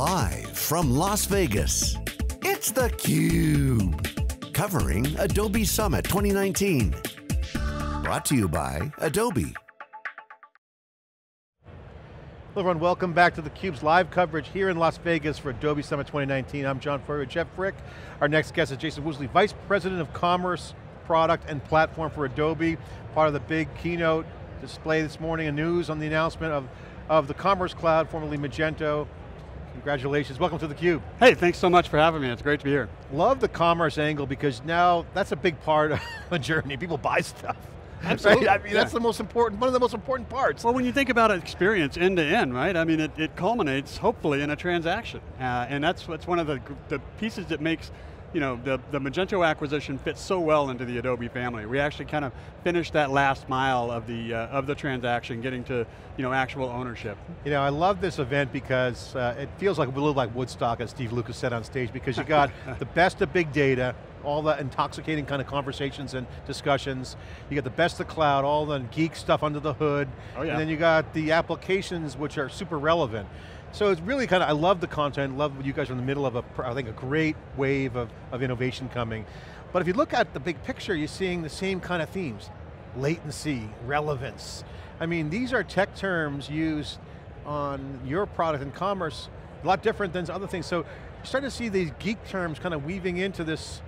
Live from Las Vegas, it's theCUBE. Covering Adobe Summit 2019. Brought to you by Adobe. Hello everyone, welcome back to theCUBE's live coverage here in Las Vegas for Adobe Summit 2019. I'm John Furrier, Jeff Frick. Our next guest is Jason Woosley, Vice President of Commerce, Product and Platform for Adobe, part of the big keynote display this morning, a news on the announcement of, of the Commerce Cloud, formerly Magento. Congratulations, welcome to theCUBE. Hey, thanks so much for having me, it's great to be here. Love the commerce angle because now that's a big part of a journey, people buy stuff. Absolutely. Right? I mean, yeah. that's the most important, one of the most important parts. Well, when you think about an experience end to end, right? I mean, it, it culminates hopefully in a transaction, uh, and that's what's one of the the pieces that makes. You know, the, the Magento acquisition fits so well into the Adobe family. We actually kind of finished that last mile of the, uh, of the transaction, getting to you know, actual ownership. You know, I love this event because uh, it feels like a little like Woodstock, as Steve Lucas said on stage, because you got the best of big data, all the intoxicating kind of conversations and discussions. You got the best of cloud, all the geek stuff under the hood. Oh, yeah. And then you got the applications which are super relevant. So it's really kind of, I love the content, love you guys are in the middle of, a, I think a great wave of, of innovation coming. But if you look at the big picture, you're seeing the same kind of themes. Latency, relevance. I mean, these are tech terms used on your product and commerce, a lot different than other things. So you're starting to see these geek terms kind of weaving into this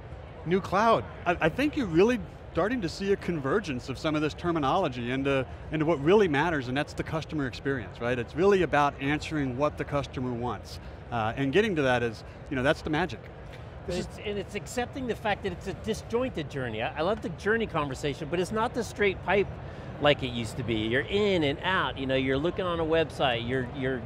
new cloud. I, I think you're really starting to see a convergence of some of this terminology into, into what really matters, and that's the customer experience, right? It's really about answering what the customer wants. Uh, and getting to that is, you know, that's the magic. It's, and it's accepting the fact that it's a disjointed journey. I, I love the journey conversation, but it's not the straight pipe like it used to be. You're in and out, you know, you're looking on a website, you're, you're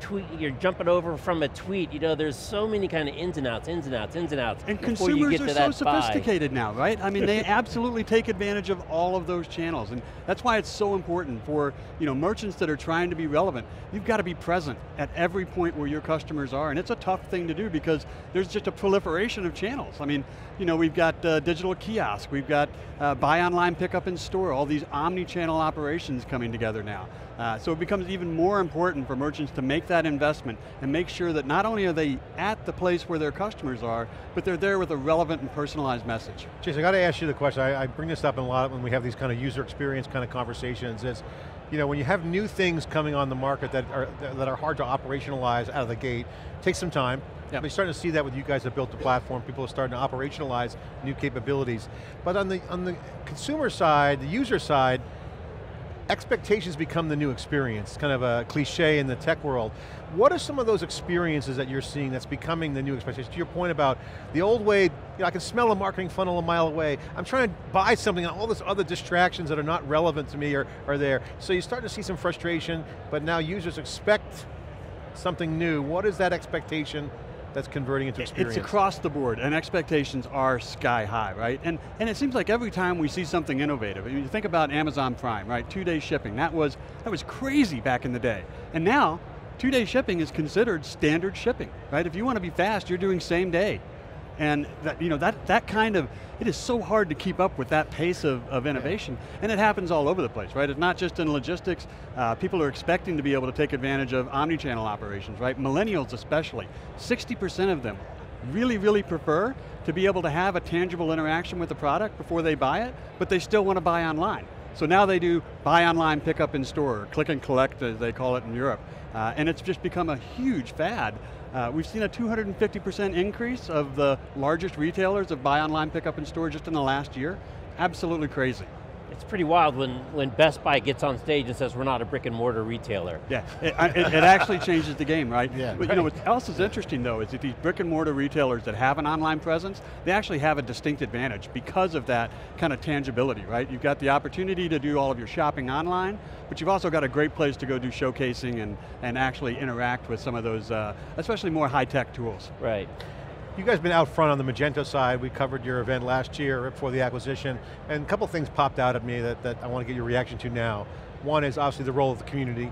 tweet, you're jumping over from a tweet, you know, there's so many kind of ins and outs, ins and outs, ins and outs. And consumers are to so that buy. sophisticated now, right? I mean, they absolutely take advantage of all of those channels, and that's why it's so important for you know merchants that are trying to be relevant. You've got to be present at every point where your customers are, and it's a tough thing to do because there's just a proliferation of channels. I mean, you know, we've got uh, digital kiosk, we've got uh, buy online, pick up in store, all these omni-channel operations coming together now. Uh, so it becomes even more important for merchants to make that investment and make sure that not only are they at the place where their customers are, but they're there with a relevant and personalized message. Jason, I got to ask you the question. I, I bring this up a lot when we have these kind of user experience kind of conversations. Is, you know, when you have new things coming on the market that are that are hard to operationalize out of the gate, it takes some time. Yep. We're starting to see that with you guys that built the platform. People are starting to operationalize new capabilities. But on the on the consumer side, the user side, expectations become the new experience, kind of a cliche in the tech world. What are some of those experiences that you're seeing that's becoming the new expectations? To your point about the old way, you know, I can smell a marketing funnel a mile away. I'm trying to buy something and all these other distractions that are not relevant to me are, are there. So you start to see some frustration, but now users expect something new. What is that expectation that's converting into experience? It's across the board, and expectations are sky high, right? And, and it seems like every time we see something innovative, I mean, you think about Amazon Prime, right? Two-day shipping, that was, that was crazy back in the day. And now, two-day shipping is considered standard shipping, right? If you want to be fast, you're doing same day. And that, you know, that, that kind of, it is so hard to keep up with that pace of, of innovation. Yeah. And it happens all over the place, right? It's not just in logistics. Uh, people are expecting to be able to take advantage of omni-channel operations, right? Millennials especially, 60% of them really, really prefer to be able to have a tangible interaction with the product before they buy it, but they still want to buy online. So now they do buy online, pick up in store, or click and collect as they call it in Europe. Uh, and it's just become a huge fad. Uh, we've seen a 250% increase of the largest retailers of buy online, pick up in store just in the last year. Absolutely crazy. It's pretty wild when, when Best Buy gets on stage and says we're not a brick and mortar retailer. Yeah, it, it, it actually changes the game, right? Yeah, but right. you know what else is interesting though is that these brick and mortar retailers that have an online presence, they actually have a distinct advantage because of that kind of tangibility, right? You've got the opportunity to do all of your shopping online, but you've also got a great place to go do showcasing and, and actually interact with some of those, uh, especially more high-tech tools. Right. You guys been out front on the Magento side. We covered your event last year right before the acquisition, and a couple things popped out at me that, that I want to get your reaction to now. One is obviously the role of the community,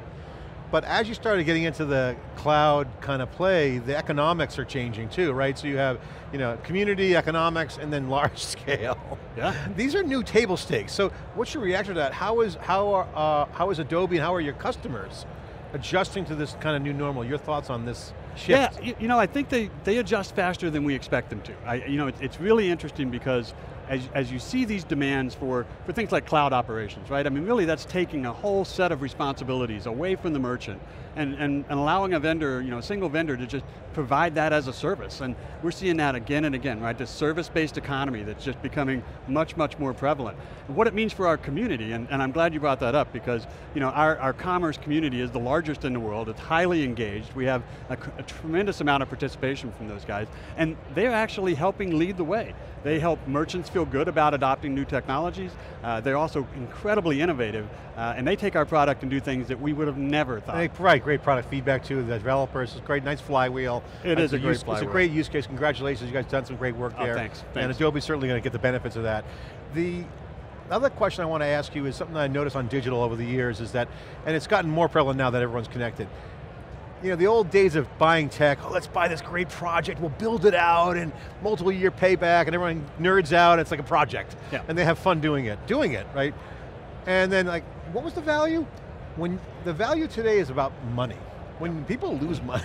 but as you started getting into the cloud kind of play, the economics are changing too, right? So you have you know, community, economics, and then large scale. Yeah. These are new table stakes. So what's your reaction to that? How is, how are, uh, how is Adobe and how are your customers adjusting to this kind of new normal. Your thoughts on this shift? Yeah, you, you know, I think they, they adjust faster than we expect them to. I, you know, it's, it's really interesting because as, as you see these demands for, for things like cloud operations, right? I mean, really that's taking a whole set of responsibilities away from the merchant and, and, and allowing a vendor, you know, a single vendor to just provide that as a service. And we're seeing that again and again, right? This service-based economy that's just becoming much, much more prevalent. And what it means for our community, and, and I'm glad you brought that up because, you know, our, our commerce community is the largest in the world, it's highly engaged, we have a, a tremendous amount of participation from those guys, and they're actually helping lead the way. They help merchants feel good about adopting new technologies. Uh, they're also incredibly innovative, uh, and they take our product and do things that we would have never thought. Provide great product feedback to the developers. It's great, nice flywheel. It is a great use, flywheel. It's a great use case. Congratulations, you guys done some great work Oh, there. thanks, And thanks. Adobe's certainly going to get the benefits of that. The other question I want to ask you is something I noticed on digital over the years is that, and it's gotten more prevalent now that everyone's connected. You know, the old days of buying tech, oh, let's buy this great project, we'll build it out, and multiple year payback, and everyone nerds out, it's like a project. Yeah. And they have fun doing it, doing it, right? And then like, what was the value? When the value today is about money. When people lose money,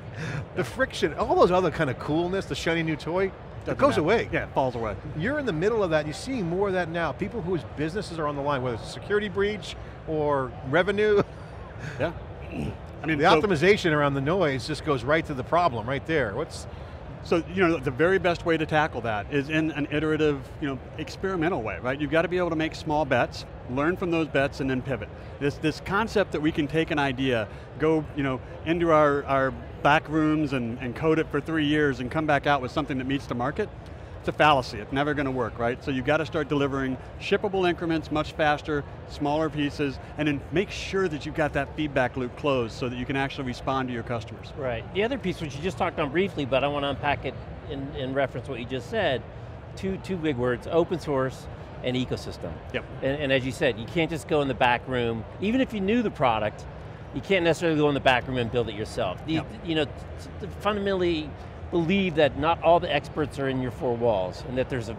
the friction, all those other kind of coolness, the shiny new toy, it Doesn't goes matter. away. Yeah, it falls away. You're in the middle of that, you're seeing more of that now. People whose businesses are on the line, whether it's a security breach or revenue, Yeah. I mean, the so- optimization around the noise just goes right to the problem, right there. What's, So, you know, the very best way to tackle that is in an iterative, you know, experimental way, right? You've got to be able to make small bets, learn from those bets, and then pivot. This, this concept that we can take an idea, go, you know, into our, our back rooms and, and code it for three years and come back out with something that meets the market, it's a fallacy, it's never going to work, right? So you've got to start delivering shippable increments much faster, smaller pieces, and then make sure that you've got that feedback loop closed so that you can actually respond to your customers. Right. The other piece, which you just talked on briefly, but I want to unpack it in, in reference to what you just said, two, two big words, open source and ecosystem. Yep. And, and as you said, you can't just go in the back room, even if you knew the product, you can't necessarily go in the back room and build it yourself. The, Yep. You know, fundamentally believe that not all the experts are in your four walls, and that there's a,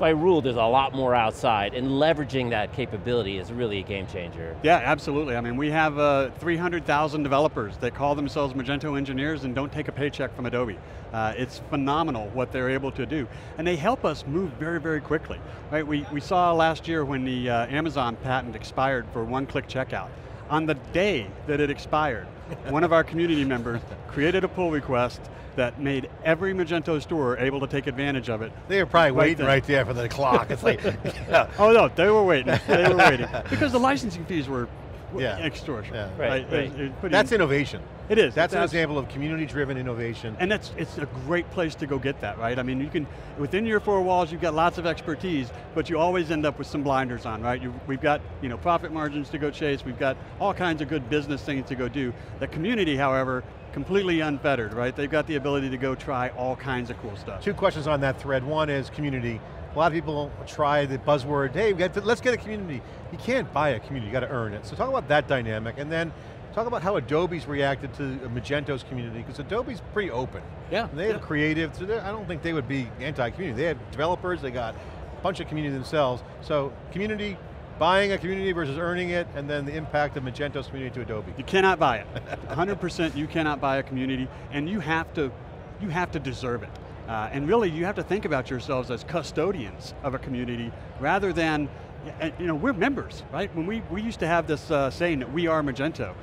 by rule, there's a lot more outside, and leveraging that capability is really a game changer. Yeah, absolutely. I mean, we have uh, 300,000 developers that call themselves Magento engineers and don't take a paycheck from Adobe. Uh, it's phenomenal what they're able to do. And they help us move very, very quickly. Right? We, we saw last year when the uh, Amazon patent expired for one-click checkout. On the day that it expired, one of our community members created a pull request that made every Magento store able to take advantage of it. they were probably Right waiting then. right there for the clock. It's like, yeah. Oh no, they were waiting. They were waiting because the licensing fees were were Yeah. extortionate. Yeah. Right, It- right. that's innovation. It is. That's an example of community-driven innovation. And that's it's a great place to go get that, right? I mean, you can within your four walls, you've got lots of expertise, but you always end up with some blinders on, right? You, we've got you know profit margins to go chase. We've got all kinds of good business things to go do. The community, however, completely unfettered, right? They've got the ability to go try all kinds of cool stuff. Two questions on that thread. One is community. A lot of people try the buzzword, hey, we got to- let's get a community. You can't buy a community, you got to earn it. So talk about that dynamic, and then talk about how Adobe's reacted to Magento's community, because Adobe's pretty open. Yeah, And they have creative, so I don't think they would be anti-community. They have developers, they got a bunch of community themselves. So community, buying a community versus earning it, and then the impact of Magento's community to Adobe. You cannot buy it. 100% you cannot buy a community, and you have to, you have to deserve it. Uh, and really, you have to think about yourselves as custodians of a community rather than, you know, we're members, right? When we, we used to have this uh, saying that we are Magento.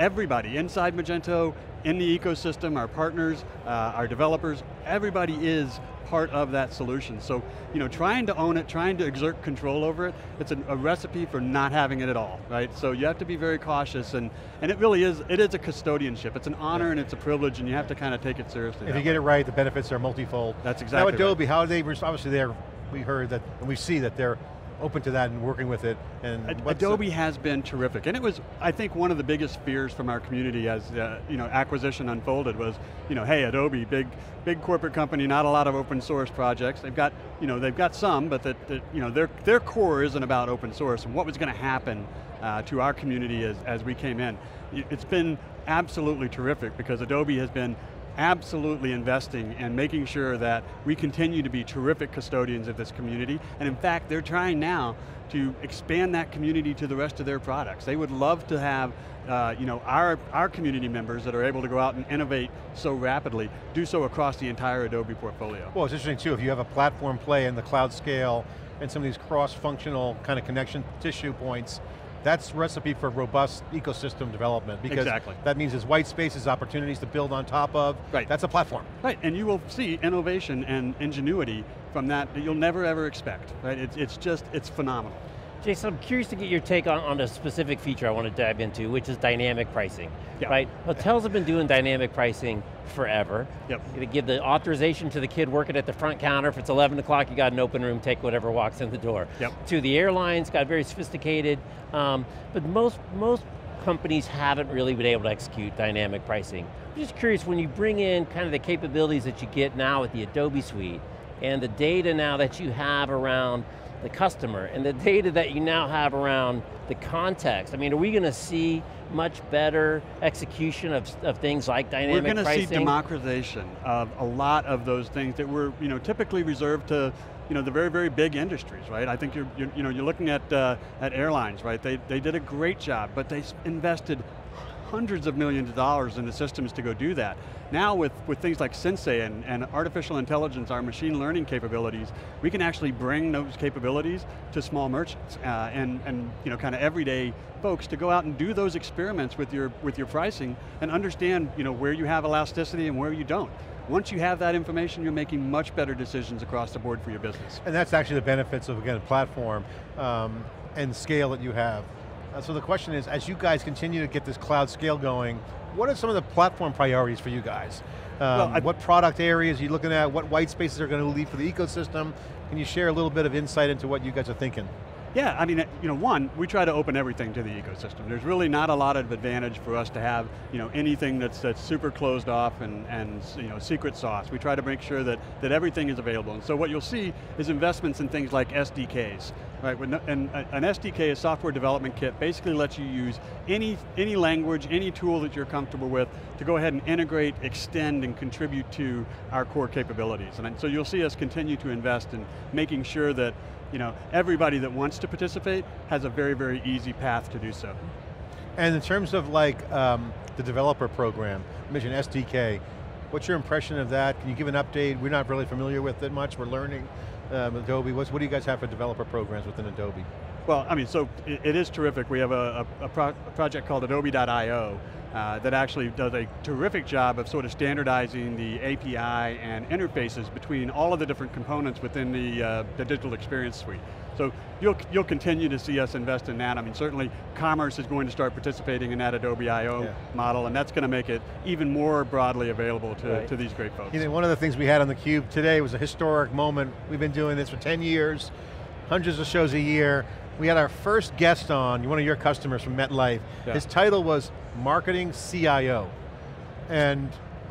Everybody inside Magento, in the ecosystem, our partners, uh, our developers, everybody is part of that solution. So, you know, trying to own it, trying to exert control over it, it's a, a recipe for not having it at all, right? So you have to be very cautious, and, and it really is, it is a custodianship. It's an honor and it's a privilege, and you have to kind of take it seriously. If you get it right, the benefits are multifold. That's exactly Now Adobe, how are they, obviously they're, we heard that, and we see that they're open to that and working with it. And Ad- what's the- Adobe has been terrific, and it was, I think, one of the biggest fears from our community as uh, you know acquisition unfolded was, you know, hey, Adobe, big, big corporate company, not a lot of open source projects. They've got, you know, they've got some, but that, that you know, their their core isn't about open source. And what was going to happen uh, to our community as as we came in? It's been absolutely terrific because Adobe has been absolutely investing and making sure that we continue to be terrific custodians of this community, and in fact, they're trying now to expand that community to the rest of their products. They would love to have uh, you know, our, our community members that are able to go out and innovate so rapidly, do so across the entire Adobe portfolio. Well, it's interesting too, if you have a platform play in the cloud scale and some of these cross-functional kind of connection tissue points, that's recipe for robust ecosystem development because exactly. that means there's white spaces, opportunities to build on top of. Right. That's a platform. Right, and you will see innovation and ingenuity from that that you'll never ever expect. Right, it's, it's just, it's phenomenal. Jason, I'm curious to get your take on, on a specific feature I want to dive into, which is dynamic pricing. Yeah. Right? Hotels have been doing dynamic pricing forever. Yep. You give the authorization to the kid working at the front counter. If it's 11 o'clock, you got an open room, take whatever walks in the door. Yep. To the airlines, got very sophisticated, um, but most, most companies haven't really been able to execute dynamic pricing. I'm just curious, when you bring in kind of the capabilities that you get now with the Adobe Suite, and the data now that you have around the customer and the data that you now have around the context. I mean, are we going to see much better execution of, of things like dynamic We're going to see democratization of a lot of those things that were you know, typically reserved to you know, the very, very big industries, right? I think you're, you're, you know, you're looking at, uh, at airlines, right? They, they did a great job, but they invested hundreds of millions of dollars in the systems to go do that. Now with, with things like Sensei and, and artificial intelligence, our machine learning capabilities, we can actually bring those capabilities to small merchants uh, and, and you know, kind of everyday folks to go out and do those experiments with your, with your pricing and understand you know, where you have elasticity and where you don't. Once you have that information, you're making much better decisions across the board for your business. And that's actually the benefits of, again, a platform um, and scale that you have. Uh, so the question is, as you guys continue to get this cloud scale going, what are some of the platform priorities for you guys? Um, well, what product areas are you looking at? What white spaces are going to lead for the ecosystem? Can you share a little bit of insight into what you guys are thinking? Yeah, I mean, you know, one, we try to open everything to the ecosystem. There's really not a lot of advantage for us to have, you know, anything that's, that's super closed off and, and, you know, secret sauce. We try to make sure that, that everything is available. And so what you'll see is investments in things like SDKs, right? And uh, an SDK, a software development kit, basically lets you use any, any language, any tool that you're comfortable with to go ahead and integrate, extend, and contribute to our core capabilities. And so you'll see us continue to invest in making sure that you know, everybody that wants to participate has a very, very easy path to do so. And in terms of like um, the developer program, you mentioned SDK, what's your impression of that? Can you give an update? We're not really familiar with it much, we're learning um, Adobe. What's, what do you guys have for developer programs within Adobe? Well, I mean, so it, it is terrific. We have a, a, a, pro a project called Adobe.io uh, that actually does a terrific job of sort of standardizing the API and interfaces between all of the different components within the, uh, the digital experience suite. So you'll, you'll continue to see us invest in that. I mean, certainly commerce is going to start participating in that Adobe I.O. Yeah. model, and that's going to make it even more broadly available to, right. to these great folks. You know, one of the things we had on theCUBE today was a historic moment. We've been doing this for 10 years, hundreds of shows a year. We had our first guest on, one of your customers from MetLife. Yeah. His title was Marketing CIO. And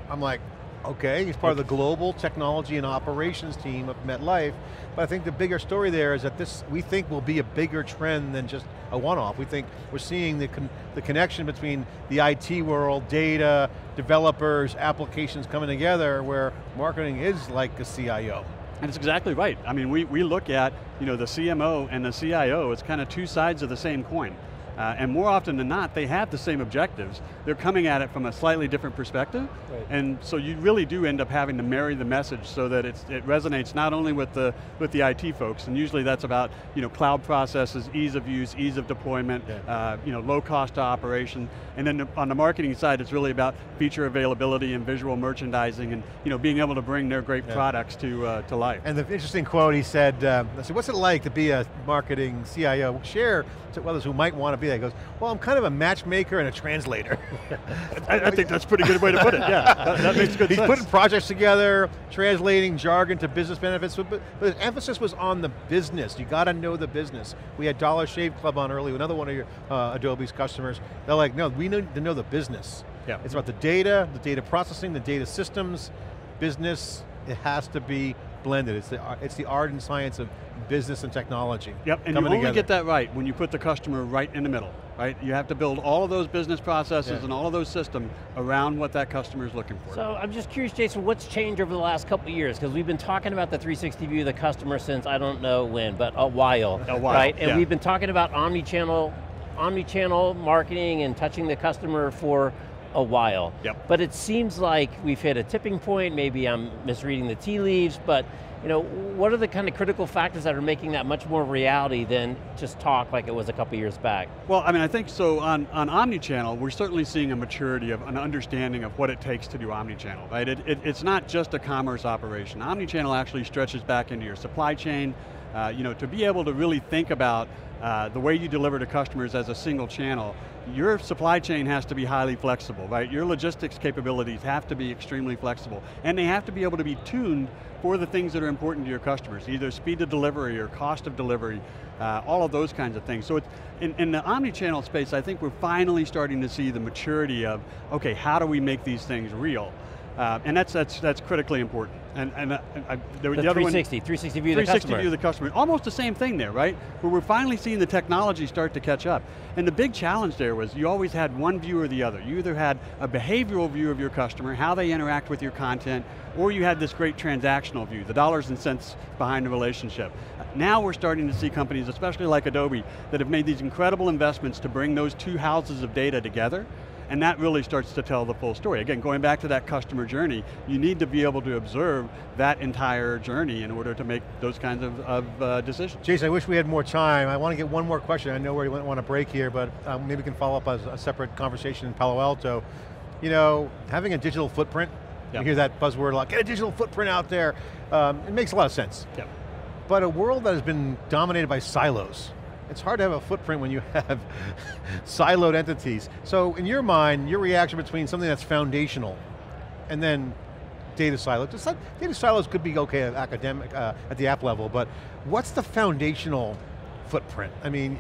I'm like, okay, he's part of the global technology and operations team of MetLife, but I think the bigger story there is that this, we think will be a bigger trend than just a one-off. We think we're seeing the, con the connection between the IT world, data, developers, applications coming together where marketing is like a CIO. And it's exactly right. I mean, we, we look at you know, the CMO and the CIO it's kind of two sides of the same coin. Uh, and more often than not, they have the same objectives. They're coming at it from a slightly different perspective. Right. And so you really do end up having to marry the message so that it resonates not only with the, with the IT folks, and usually that's about you know, cloud processes, ease of use, ease of deployment, yeah. uh, you know, low cost to operation. And then on the marketing side, it's really about feature availability and visual merchandising and you know, being able to bring their great yeah. products to, uh, to life. And the interesting quote he said, uh, I said, what's it like to be a marketing CIO? Share to others who might want to be there. He goes, well, I'm kind of a matchmaker and a translator. I, I, think that's a pretty good way to put it, yeah. That, that makes good He's sense. putting projects together, translating jargon to business benefits, but, but, the emphasis was on the business. You got to know the business. We had Dollar Shave Club on earlier, another one of your uh, Adobe's customers. They're like, no, we need to know the business. Yeah. It's about the data, the data processing, the data systems, business, it has to be blended. It's the, it's the art and science of business and technology. Yep, and you coming only together. get that right when you put the customer right in the middle, right? You have to build all of those business processes Yeah. and all of those systems around what that customer is looking for. So I'm just curious, Jason, what's changed over the last couple of years? Because we've been talking about the 360 view of the customer since I don't know when, but a while. A while, Right, and yeah. we've been talking about omni-channel, omni-channel marketing and touching the customer for a while. Yep. But it seems like we've hit a tipping point, maybe I'm misreading the tea leaves, but you know, what are the kind of critical factors that are making that much more reality than just talk like it was a couple years back? Well, I mean, I think so on, on omni-channel, we're certainly seeing a maturity of an understanding of what it takes to do omni-channel, right? It, it, it's not just a commerce operation. Omni-channel actually stretches back into your supply chain, uh, you know, to be able to really think about uh, the way you deliver to customers as a single channel, your supply chain has to be highly flexible, right? Your logistics capabilities have to be extremely flexible, and they have to be able to be tuned for the things that are important to your customers, either speed of delivery or cost of delivery, uh, all of those kinds of things. So it's, in, in the omni-channel space, I think we're finally starting to see the maturity of, okay, how do we make these things real? Uh, and that's, that's, that's critically important. And, and uh, I, the, The, the other one- 360, 360 view of the 360 customer. view of the customer. Almost the same thing there, right? Where we're finally seeing the technology start to catch up. And the big challenge there was you always had one view or the other. You either had a behavioral view of your customer, how they interact with your content, or you had this great transactional view, the dollars and cents behind the relationship. Now we're starting to see companies, especially like Adobe, that have made these incredible investments to bring those two houses of data together and that really starts to tell the full story. Again, going back to that customer journey, you need to be able to observe that entire journey in order to make those kinds of, of uh, decisions. Jason, I wish we had more time. I want to get one more question. I know we want to break here, but um, maybe we can follow up as a separate conversation in Palo Alto. You know, having a digital footprint, Yep. you hear that buzzword a lot, get a digital footprint out there. Um, it makes a lot of sense. Yep. But a world that has been dominated by silos, it's hard to have a footprint when you have siloed entities. So in your mind, your reaction between something that's foundational and then data silos, just like, data silos could be okay at academic, uh, at the app level, but what's the foundational footprint? I mean,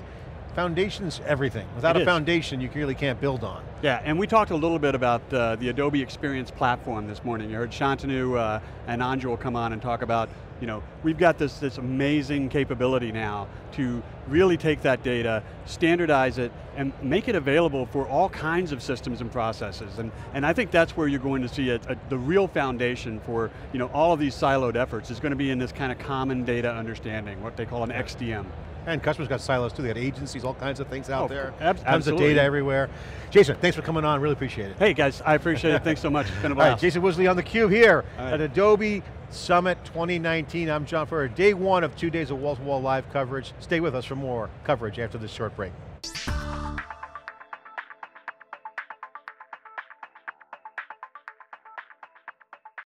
foundation's everything. Without It a is. foundation, you really can't build on. Yeah, and we talked a little bit about uh, the Adobe Experience Platform this morning. You heard Shantanu uh, and Anjul come on and talk about, you know, we've got this, this amazing capability now to really take that data, standardize it, and make it available for all kinds of systems and processes. And, and I think that's where you're going to see a, a, the real foundation for you know, all of these siloed efforts is going to be in this kind of common data understanding, what they call an XDM. And customers got silos too, they got agencies, all kinds of things out Oh, there. ab- Tons of data everywhere. Jason, thanks for coming on, really appreciate it. Hey guys, I appreciate it, thanks so much, it's been a All right, blast. Jason Woosley on the cube here right. at Adobe Summit 2019. I'm John Furrier, day one of two days of wall-to-wall live coverage. Stay with us for more coverage after this short break.